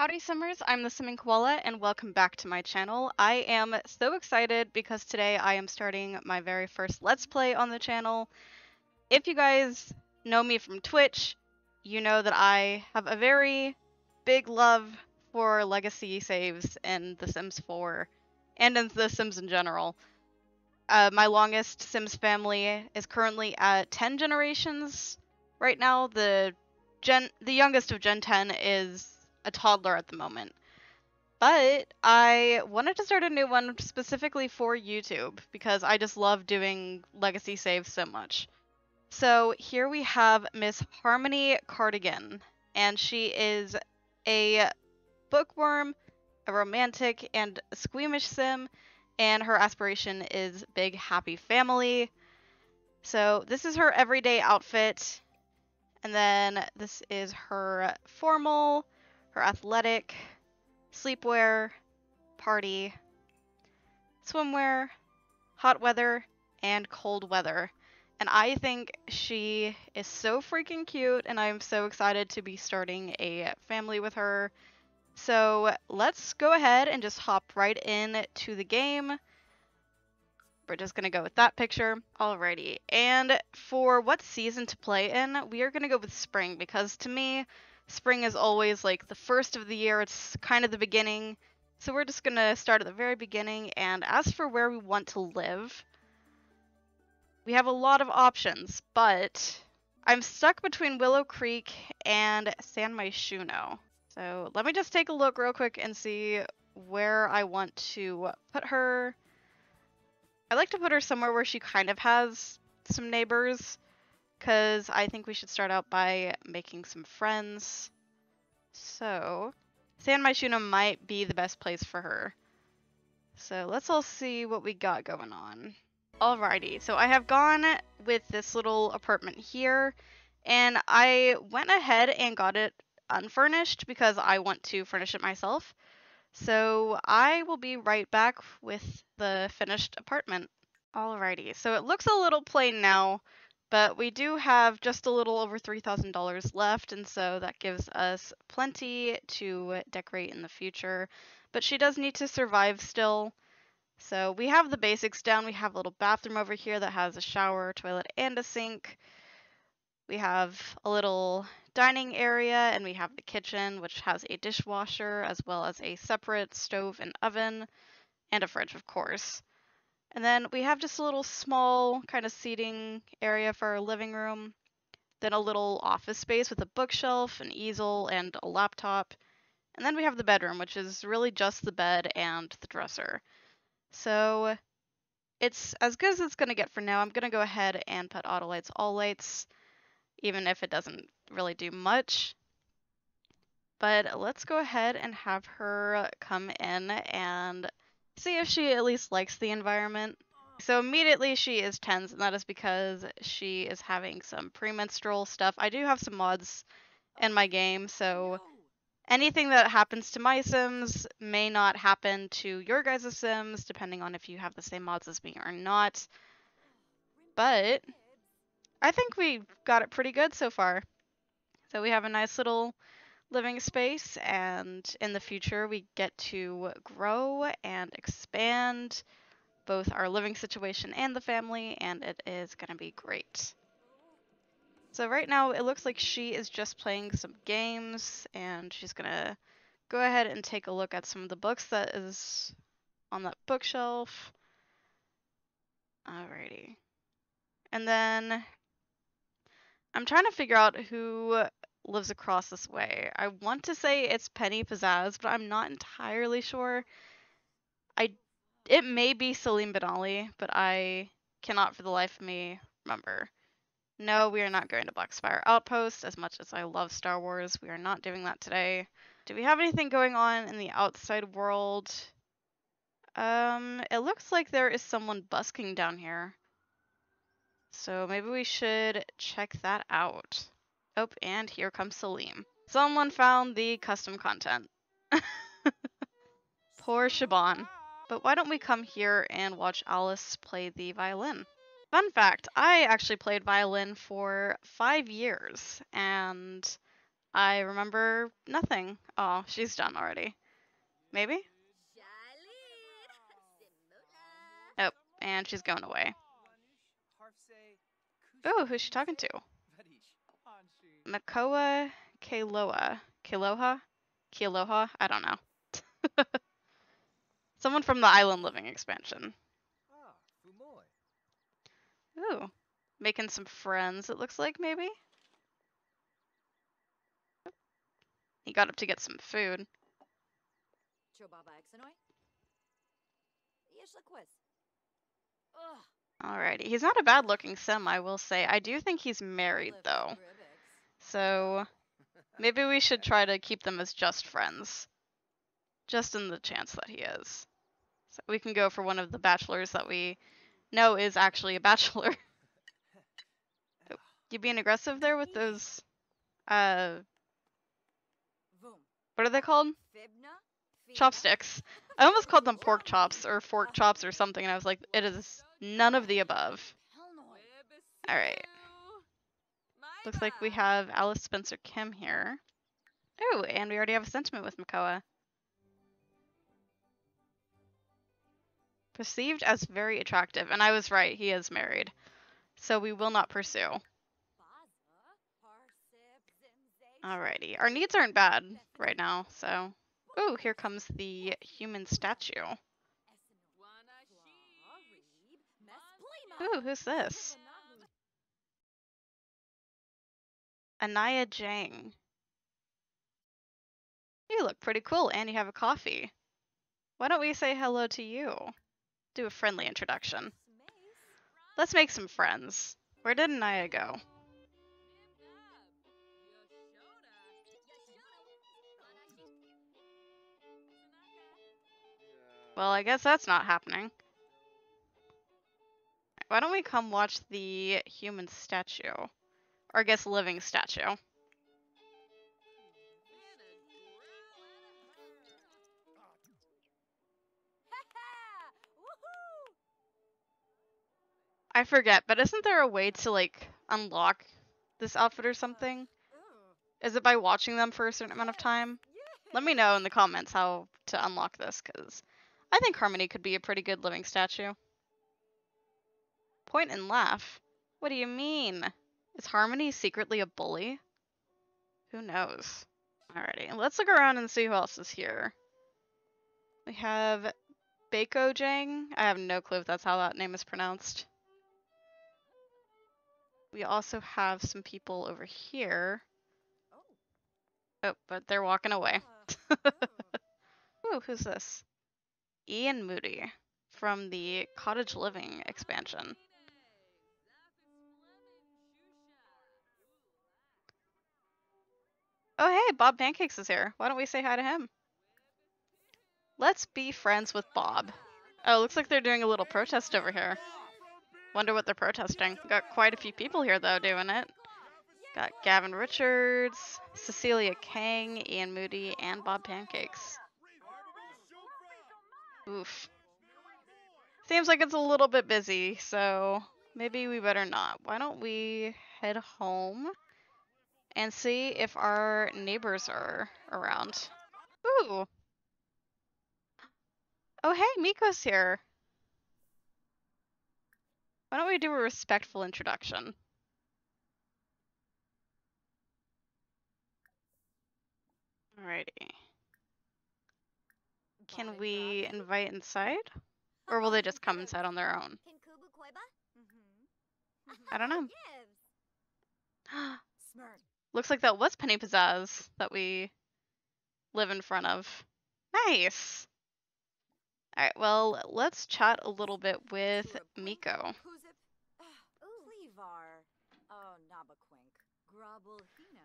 Howdy Simmers, I'm the Simming Koala and welcome back to my channel. I am so excited because today I am starting my very first Let's Play on the channel. If you guys know me from Twitch, you know that I have a very big love for legacy saves in The Sims 4 and in The Sims in general. Uh, my longest Sims family is currently at 10 generations right now. The gen the youngest of Gen 10 is a toddler at the moment. But I wanted to start a new one specifically for YouTube because I just love doing legacy saves so much. So here we have Miss Harmony Cardigan, and she is a bookworm, a romantic, and a squeamish sim, and her aspiration is big happy family. So this is her everyday outfit, and then this is her formal her athletic, sleepwear, party, swimwear, hot weather, and cold weather. And I think she is so freaking cute, and I'm so excited to be starting a family with her. So let's go ahead and just hop right in to the game. We're just going to go with that picture. Alrighty. And for what season to play in, we are going to go with spring because to me, spring is always like the first of the year, it's kind of the beginning. So we're just gonna start at the very beginning. And as for where we want to live, we have a lot of options, but I'm stuck between Willow Creek and San Myshuno. So let me just take a look real quick and see where I want to put her. I like to put her somewhere where she kind of has some neighbors because I think we should start out by making some friends. So, San Myshuno might be the best place for her. So let's all see what we got going on. Alrighty, so I have gone with this little apartment here, and I went ahead and got it unfurnished because I want to furnish it myself. So I will be right back with the finished apartment. Alrighty, so it looks a little plain now, but we do have just a little over $3,000 left, and so that gives us plenty to decorate in the future. But she does need to survive still. So we have the basics down. We have a little bathroom over here that has a shower, toilet, and a sink. We have a little dining area, and we have the kitchen, which has a dishwasher, as well as a separate stove and oven, and a fridge, of course. And then we have just a little small kind of seating area for our living room. Then a little office space with a bookshelf, an easel, and a laptop. And then we have the bedroom, which is really just the bed and the dresser. So it's as good as it's going to get for now. I'm going to go ahead and put auto lights all lights, even if it doesn't really do much. But let's go ahead and have her come in and see if she at least likes the environment. So immediately she is tense, and that is because she is having some premenstrual stuff. I do have some mods in my game, so anything that happens to my Sims may not happen to your guys' Sims, depending on if you have the same mods as me or not. But I think we got it pretty good so far. So we have a nice little living space and in the future we get to grow and expand both our living situation and the family and it is going to be great. So right now it looks like she is just playing some games and she's going to go ahead and take a look at some of the books that is on that bookshelf. Alrighty. And then I'm trying to figure out who lives across this way. I want to say it's Penny Pizzazz, but I'm not entirely sure. I it may be Salim Benali, but I cannot for the life of me remember. No, we are not going to Blackspire Outpost as much as I love Star Wars. We are not doing that today. Do we have anything going on in the outside world? Um, it looks like there is someone busking down here. So maybe we should check that out. Oh, and here comes Salim. Someone found the custom content. Poor Shaban. But why don't we come here and watch Alice play the violin? Fun fact, I actually played violin for five years, and I remember nothing. Oh, she's done already. Maybe? Oh, and she's going away. Oh, who's she talking to? Makoa Keloa. Keloha? Kealoha? I don't know. Someone from the Island Living expansion. Ah, Ooh, making some friends, it looks like, maybe? He got up to get some food. Alrighty, he's not a bad looking sim, I will say. I do think he's married, though. So, maybe we should try to keep them as just friends. Just in the chance that he is. So we can go for one of the bachelors that we know is actually a bachelor. You being aggressive there with those, uh, what are they called? Chopsticks. I almost called them pork chops or fork chops or something, and I was like, it is none of the above. Alright. Looks like we have Alice Spencer Kim here. Oh, and we already have a sentiment with Makoa. Perceived as very attractive, and I was right, he is married. So we will not pursue. Alrighty, our needs aren't bad right now, so... Ooh, here comes the human statue. Ooh, who's this? Anaya Jang. You look pretty cool and you have a coffee. Why don't we say hello to you? Do a friendly introduction. Let's make some friends. Where did Anaya go? Well, I guess that's not happening. Why don't we come watch the human statue? Or I guess living statue. I forget, but isn't there a way to like unlock this outfit or something? Is it by watching them for a certain amount of time? Let me know in the comments how to unlock this, because I think Harmony could be a pretty good living statue. Point and laugh? What do you mean? Is Harmony secretly a bully? Who knows? Alrighty, let's look around and see who else is here. We have Bako Jang. I have no clue if that's how that name is pronounced. We also have some people over here. Oh, but they're walking away. Ooh, who's this? Ian Moody from the Cottage Living expansion. Oh, hey, Bob Pancakes is here. Why don't we say hi to him? Let's be friends with Bob. Oh, looks like they're doing a little protest over here. Wonder what they're protesting. Got quite a few people here, though, doing it. Got Gavin Richards, Cecilia Kang, Ian Moody, and Bob Pancakes. Oof. Seems like it's a little bit busy, so maybe we better not. Why don't we head home and see if our neighbors are around? Ooh. Oh, hey, Miko's here. Why don't we do a respectful introduction? Alrighty. Can we invite inside? Or will they just come inside on their own? I don't know. Looks like that was Penny Pizzazz that we live in front of. Nice. Alright, well, let's chat a little bit with Miko.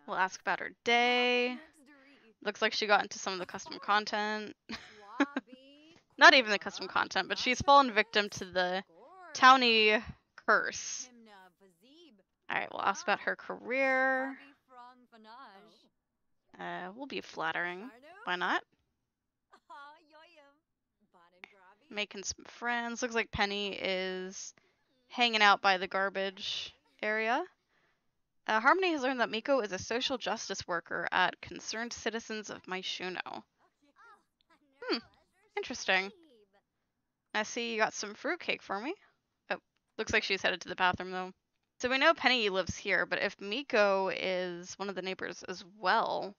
We'll ask about her day. Looks like she got into some of the custom content. Not even the custom content, but she's fallen victim to the townie curse. Alright, we'll ask about her career. Uh, we'll be flattering. Why not? Making some friends. Looks like Penny is hanging out by the garbage area. Uh, Harmony has learned that Miko is a social justice worker at Concerned Citizens of Myshuno. Hmm, interesting. I see you got some fruitcake for me. Oh, looks like she's headed to the bathroom though. So we know Penny lives here, but if Miko is one of the neighbors as well,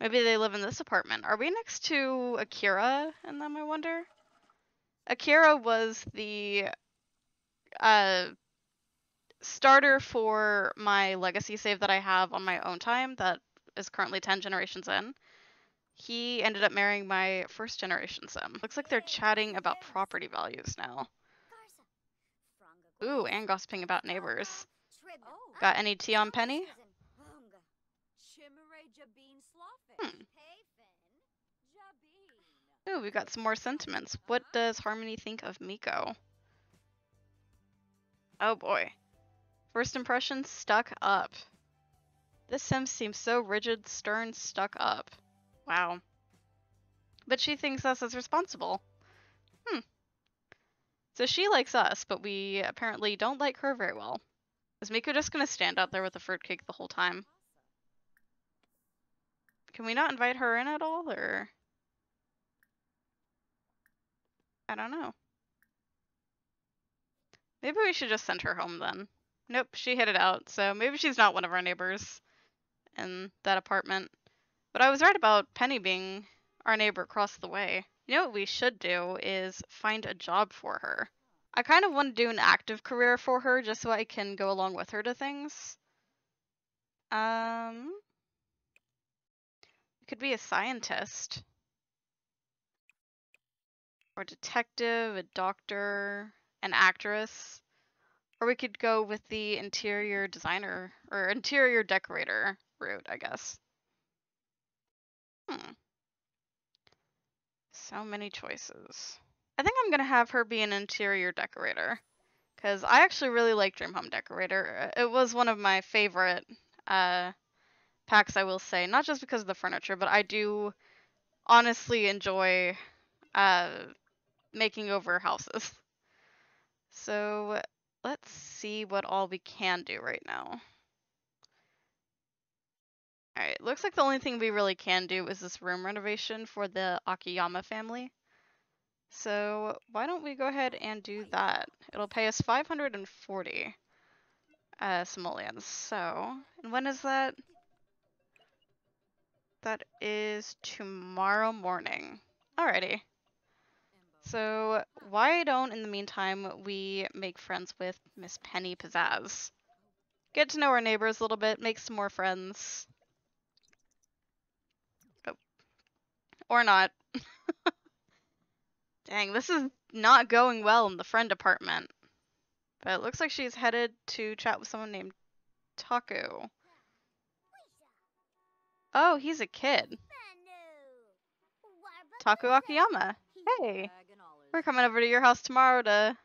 maybe they live in this apartment. Are we next to Akira and them, I wonder? Akira was the uh, starter for my legacy save that I have on my own time that is currently 10 generations in. He ended up marrying my first generation sim. Looks like they're chatting about property values now. Ooh, and gossiping about neighbors. Got any tea on Penny? Hmm. Ooh, we got some more sentiments. What does Harmony think of Miko? Oh boy. First impression, stuck up. This sim seems so rigid, stern, stuck up. Wow. But she thinks us as responsible. Hmm. So she likes us, but we apparently don't like her very well. Is Miko just gonna stand out there with a fruitcake the whole time? Can we not invite her in at all, or? I don't know. Maybe we should just send her home then. Nope, she hid it out, so maybe she's not one of our neighbors in that apartment. But I was right about Penny being our neighbor across the way. You know what we should do is find a job for her. I kind of want to do an active career for her just so I can go along with her to things. Um, could be a scientist or detective, a doctor, an actress. Or we could go with the interior designer or interior decorator route, I guess. Hmm. So many choices. I think I'm going to have her be an interior decorator. Because I actually really like Dream Home Decorator. It was one of my favorite uh, packs, I will say. Not just because of the furniture, but I do honestly enjoy uh, making over houses. So let's see what all we can do right now. Alright, looks like the only thing we really can do is this room renovation for the Akiyama family. So why don't we go ahead and do that? It'll pay us 540 uh, simoleons. So, and when is that? That is tomorrow morning. Alrighty. So why don't, in the meantime, we make friends with Miss Penny Pizzazz? Get to know our neighbors a little bit, make some more friends. Oh. Or not. Dang, this is not going well in the friend department. But it looks like she's headed to chat with someone named Taku. Oh, he's a kid. Taku Akiyama. Hey. We're coming over to your house tomorrow to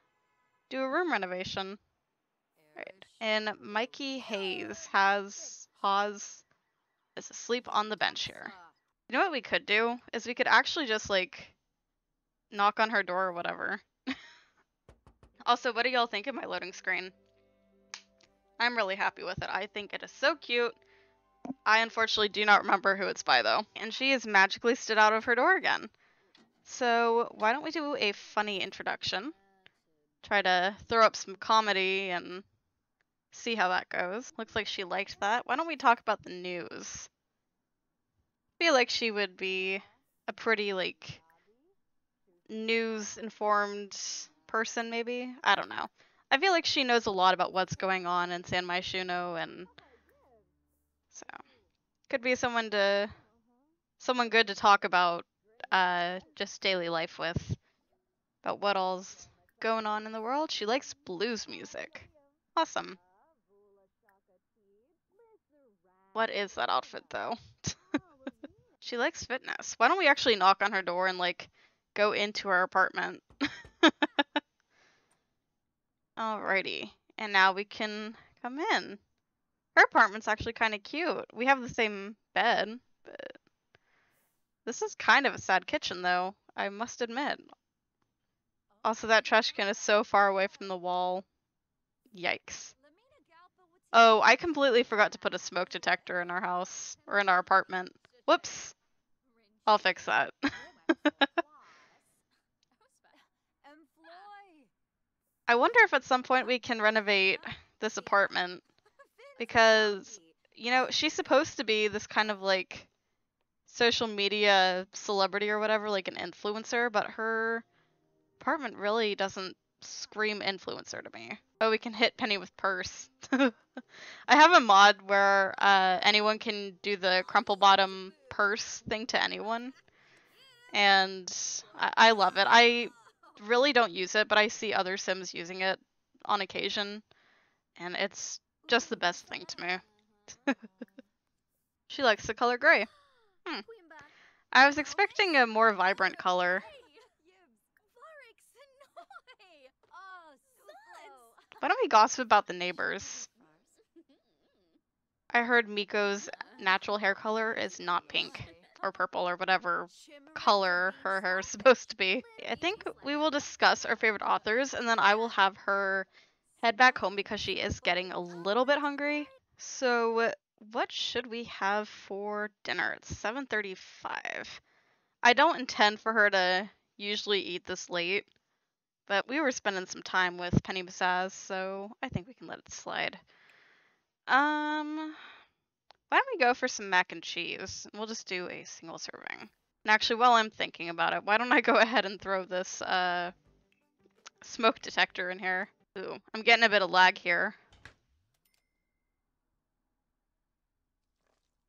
do a room renovation. Right. And Mikey Hayes has Hawes is asleep on the bench here. You know what we could do? Is we could actually just like knock on her door or whatever. also, what do y'all think of my loading screen? I'm really happy with it. I think it is so cute. I unfortunately do not remember who it's by though. And she has magically stood out of her door again. So why don't we do a funny introduction? Try to throw up some comedy and see how that goes. Looks like she liked that. Why don't we talk about the news? feel like she would be a pretty like news informed person maybe. I don't know. I feel like she knows a lot about what's going on in San Myshuno and so could be someone to someone good to talk about uh, just daily life with about what all's going on in the world. She likes blues music. Awesome. What is that outfit though? she likes fitness. Why don't we actually knock on her door and like go into her apartment? Alrighty. And now we can come in. Her apartment's actually kind of cute. We have the same bed, but this is kind of a sad kitchen, though, I must admit. Also, that trash can is so far away from the wall. Yikes. Oh, I completely forgot to put a smoke detector in our house or in our apartment. Whoops. I'll fix that. I wonder if at some point we can renovate this apartment because you know, she's supposed to be this kind of like social media celebrity or whatever, like an influencer, but her apartment really doesn't scream influencer to me. Oh, we can hit Penny with purse. I have a mod where uh, anyone can do the crumple bottom purse thing to anyone. And I, I love it. I really don't use it, but I see other Sims using it on occasion. And it's just the best thing to me. she likes the color gray. Hmm. I was expecting a more vibrant color. Why don't we gossip about the neighbors? I heard Miko's natural hair color is not pink or purple or whatever color her hair is supposed to be. I think we will discuss our favorite authors and then I will have her head back home because she is getting a little bit hungry. So what should we have for dinner? It's 7.35. I don't intend for her to usually eat this late, but we were spending some time with Penny Pizzazz, so I think we can let it slide. Um, why don't we go for some mac and cheese? We'll just do a single serving. And actually, while I'm thinking about it, why don't I go ahead and throw this uh, smoke detector in here? Ooh, I'm getting a bit of lag here.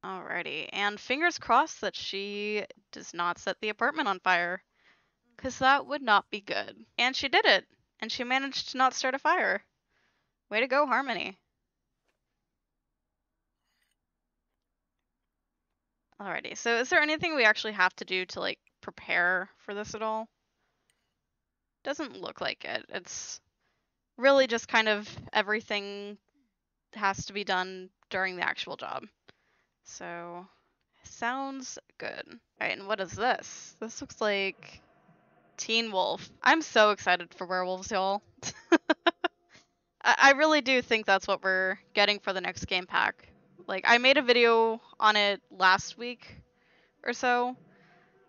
Alrighty, and fingers crossed that she does not set the apartment on fire. Because that would not be good. And she did it! And she managed to not start a fire. Way to go, Harmony. Alrighty, so is there anything we actually have to do to, like, prepare for this at all? Doesn't look like it. It's really just kind of everything has to be done during the actual job. So, sounds good. Alright, and what is this? This looks like Teen Wolf. I'm so excited for werewolves, y'all. I, I really do think that's what we're getting for the next game pack. Like, I made a video on it last week or so,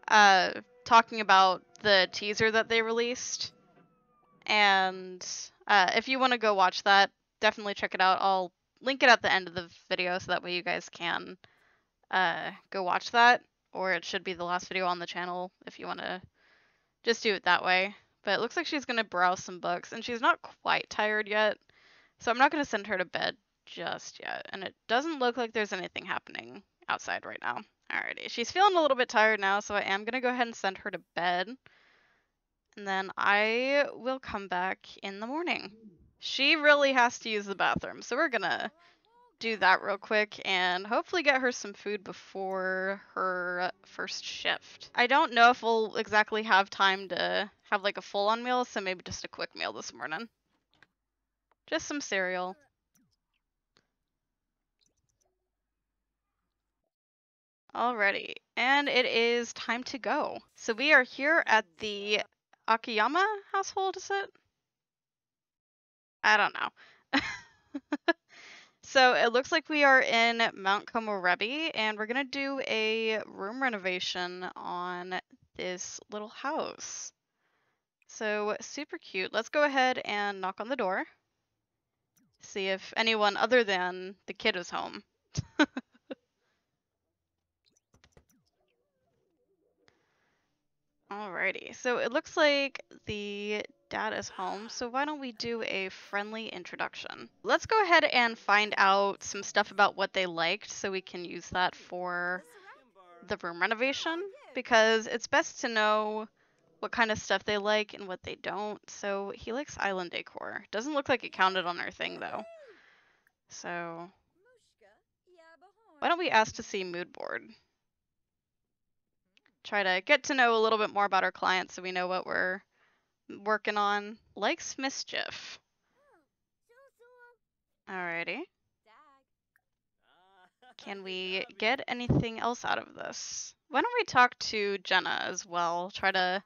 uh, talking about the teaser that they released. And uh, if you want to go watch that, definitely check it out. I'll link it at the end of the video so that way you guys can uh, go watch that. Or it should be the last video on the channel if you want to just do it that way. But it looks like she's going to browse some books, and she's not quite tired yet. So I'm not going to send her to bed just yet. And it doesn't look like there's anything happening outside right now. Alrighty, she's feeling a little bit tired now, so I am going to go ahead and send her to bed. And then I will come back in the morning. She really has to use the bathroom, so we're gonna do that real quick and hopefully get her some food before her uh, first shift. I don't know if we'll exactly have time to have like a full on meal, so maybe just a quick meal this morning. Just some cereal. Alrighty, and it is time to go. So we are here at the Akiyama household, is it? I don't know. so it looks like we are in Mount Komorebi and we're going to do a room renovation on this little house. So super cute. Let's go ahead and knock on the door. See if anyone other than the kid is home. Alrighty, so it looks like the dad is home, so why don't we do a friendly introduction? Let's go ahead and find out some stuff about what they liked so we can use that for the room renovation, because it's best to know what kind of stuff they like and what they don't. So he likes island decor. Doesn't look like it counted on our thing though. So why don't we ask to see mood board? try to get to know a little bit more about our clients so we know what we're working on. Likes mischief. Alrighty. Can we get anything else out of this? Why don't we talk to Jenna as well? Try to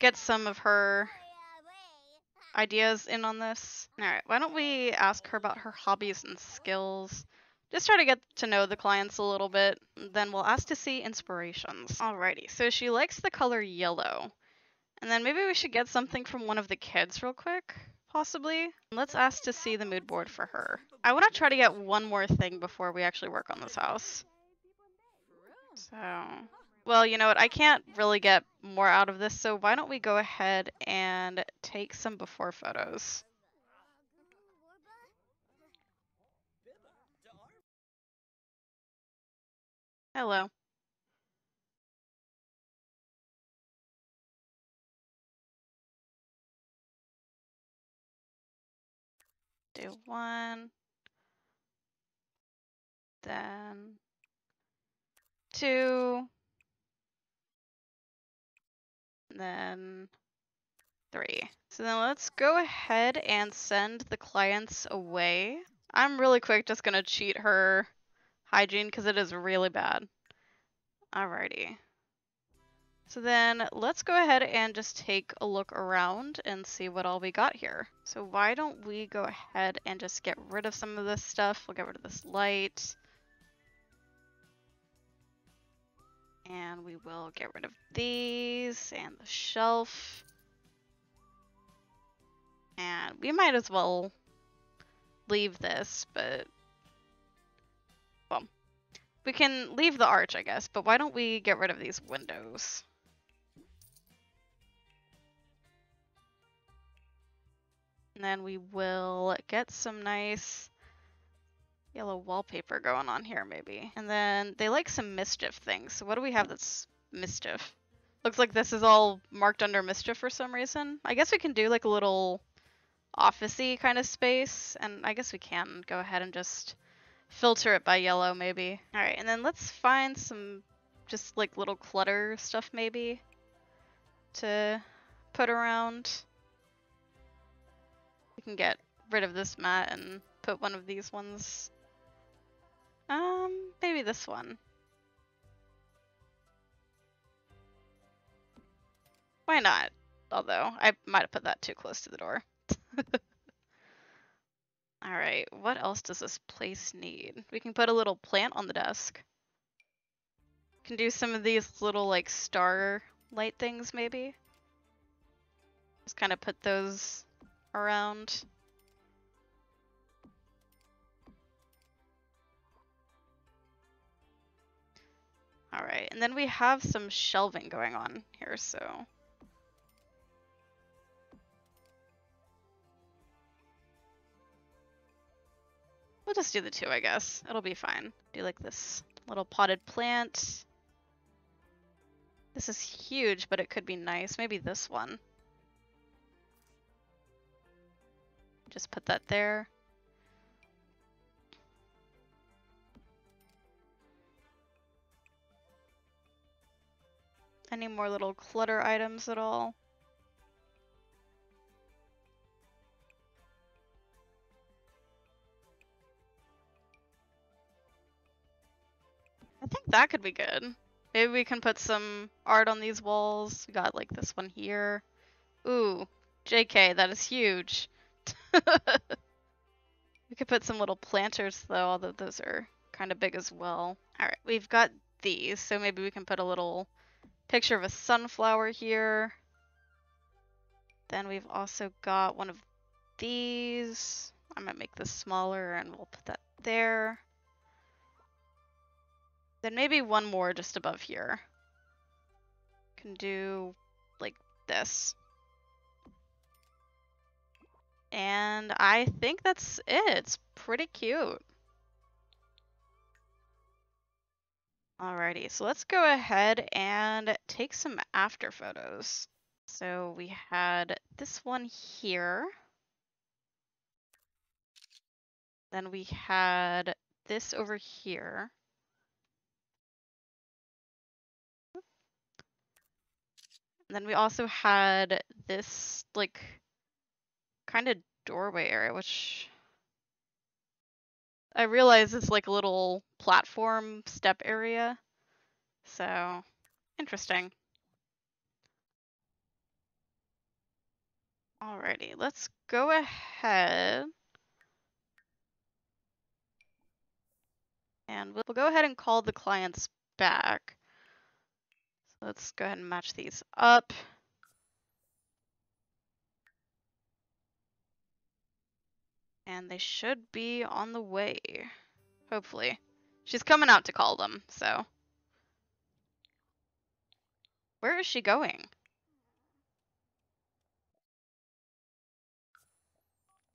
get some of her ideas in on this. All right, why don't we ask her about her hobbies and skills? Just try to get to know the clients a little bit. Then we'll ask to see inspirations. Alrighty, so she likes the color yellow. And then maybe we should get something from one of the kids real quick, possibly. Let's ask to see the mood board for her. I want to try to get one more thing before we actually work on this house. So, well, you know what? I can't really get more out of this, so why don't we go ahead and take some before photos. Hello. Do one. Then two. Then three. So then let's go ahead and send the clients away. I'm really quick just gonna cheat her hygiene because it is really bad. Alrighty. So then let's go ahead and just take a look around and see what all we got here. So why don't we go ahead and just get rid of some of this stuff. We'll get rid of this light. And we will get rid of these and the shelf. And we might as well leave this, but well, we can leave the arch, I guess, but why don't we get rid of these windows? And then we will get some nice yellow wallpaper going on here maybe. And then they like some mischief things. So what do we have that's mischief? Looks like this is all marked under mischief for some reason. I guess we can do like a little officey kind of space. And I guess we can go ahead and just filter it by yellow maybe. All right, and then let's find some just like little clutter stuff maybe to put around. We can get rid of this mat and put one of these ones. Um, maybe this one. Why not? Although, I might have put that too close to the door. Alright, what else does this place need? We can put a little plant on the desk. Can do some of these little, like, star light things, maybe? Just kind of put those around. All right, and then we have some shelving going on here, so. We'll just do the two, I guess. It'll be fine. Do like this little potted plant. This is huge, but it could be nice. Maybe this one. Just put that there. Any more little clutter items at all? I think that could be good. Maybe we can put some art on these walls. We got like this one here. Ooh, JK, that is huge. we could put some little planters though, although those are kind of big as well. All right, we've got these, so maybe we can put a little picture of a sunflower here. Then we've also got one of these. I might make this smaller and we'll put that there. Then maybe one more just above here. Can do like this. And I think that's it. It's pretty cute. Alrighty, so let's go ahead and take some after photos. So we had this one here. Then we had this over here. And then we also had this like kind of doorway area, which I realize it's like a little platform step area. So, interesting. Alrighty, let's go ahead. And we'll go ahead and call the clients back. So let's go ahead and match these up. And they should be on the way. Hopefully. She's coming out to call them, so. Where is she going?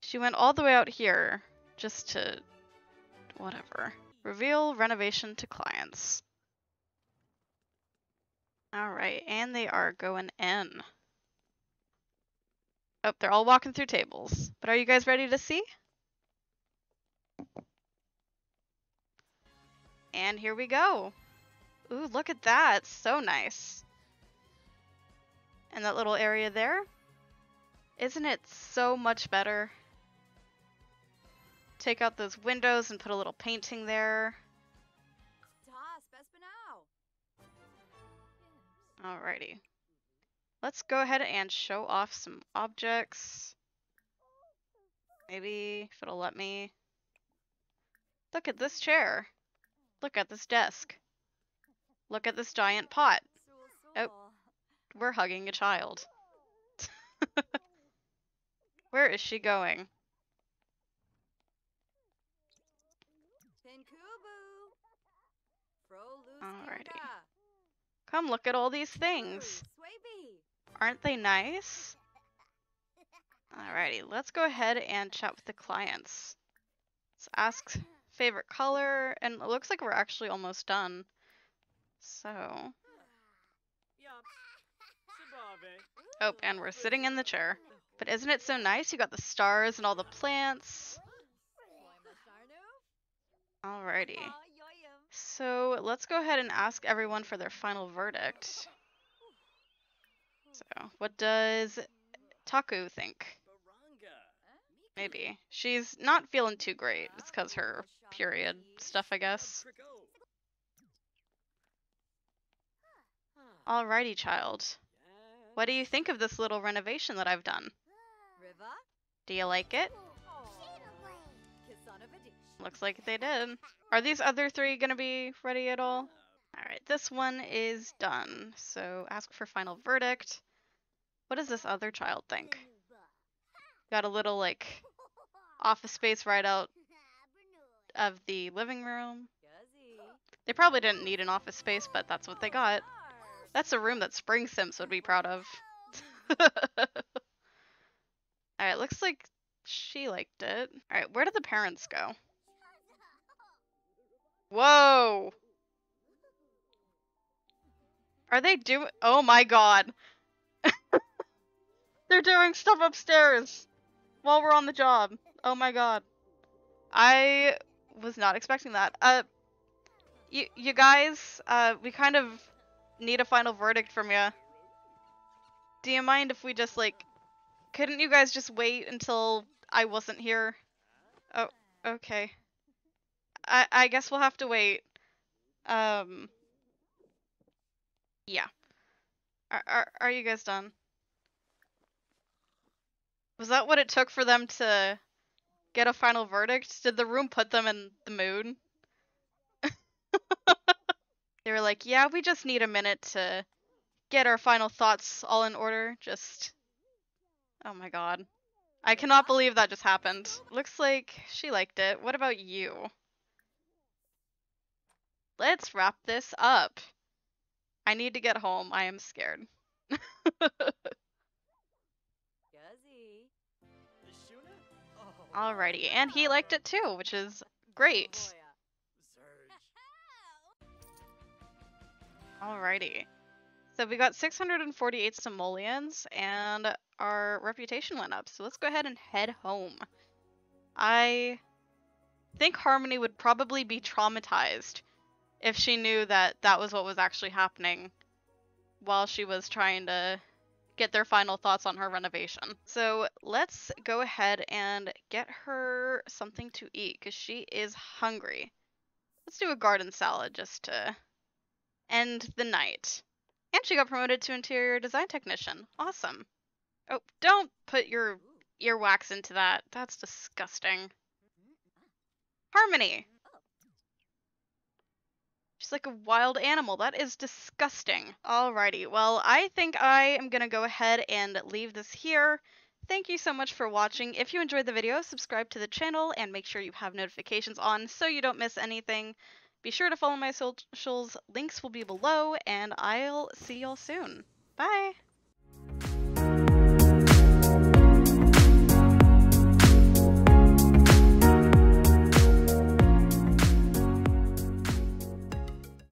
She went all the way out here just to whatever. Reveal renovation to clients. Alright, and they are going in. Oh, they're all walking through tables. But are you guys ready to see? And here we go. Ooh, look at that. So nice. And that little area there. Isn't it so much better? Take out those windows and put a little painting there. Alrighty. Let's go ahead and show off some objects. Maybe if it'll let me. Look at this chair. Look at this desk. Look at this giant pot. Oh, we're hugging a child. Where is she going? Alrighty. Come look at all these things. Aren't they nice? Alrighty, let's go ahead and chat with the clients. Let's ask favorite color, and it looks like we're actually almost done. So. Oh, and we're sitting in the chair. But isn't it so nice? You got the stars and all the plants. Alrighty. So let's go ahead and ask everyone for their final verdict. So, what does Taku think? Maybe. She's not feeling too great. It's because her period stuff, I guess. Alrighty, child. What do you think of this little renovation that I've done? Do you like it? Looks like they did. Are these other three to be ready at all? Alright, this one is done. So ask for final verdict. What does this other child think? Got a little, like, office space right out of the living room. They probably didn't need an office space, but that's what they got. That's a room that Spring Sims would be proud of. Alright, looks like she liked it. Alright, where did the parents go? Whoa! Are they doing- Oh my god. They're doing stuff upstairs while we're on the job. Oh my god. I was not expecting that. Uh, you, you guys, uh, we kind of need a final verdict from you. Do you mind if we just, like, couldn't you guys just wait until I wasn't here? Oh, okay. I, I guess we'll have to wait. Um, yeah. Are, are, are you guys done? Was that what it took for them to get a final verdict? Did the room put them in the mood? they were like, yeah, we just need a minute to get our final thoughts all in order. Just. Oh my god. I cannot believe that just happened. Looks like she liked it. What about you? Let's wrap this up. I need to get home. I am scared. Alrighty, and he liked it too, which is great. Oh, Alrighty. So we got 648 simoleons, and our reputation went up. So let's go ahead and head home. I think Harmony would probably be traumatized if she knew that that was what was actually happening while she was trying to get their final thoughts on her renovation. So let's go ahead and get her something to eat because she is hungry. Let's do a garden salad just to end the night. And she got promoted to interior design technician. Awesome. Oh, don't put your earwax into that. That's disgusting. Harmony. Like a wild animal. That is disgusting. Alrighty, well, I think I am gonna go ahead and leave this here. Thank you so much for watching. If you enjoyed the video, subscribe to the channel and make sure you have notifications on so you don't miss anything. Be sure to follow my socials. Links will be below, and I'll see y'all soon. Bye!